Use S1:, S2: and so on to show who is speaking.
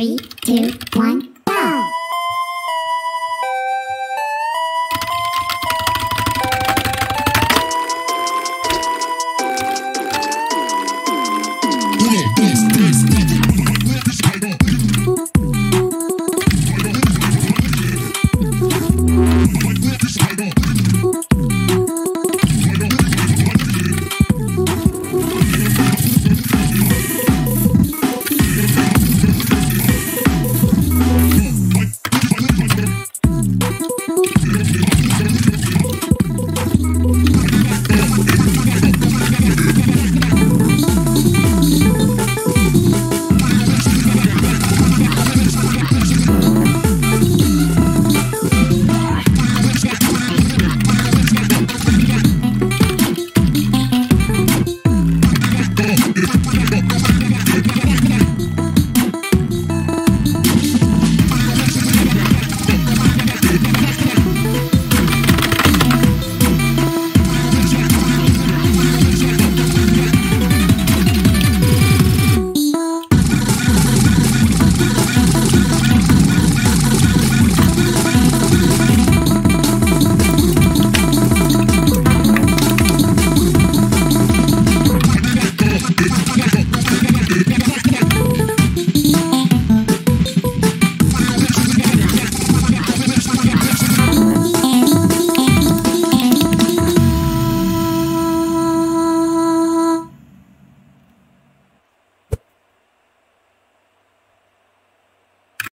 S1: Three, two, one.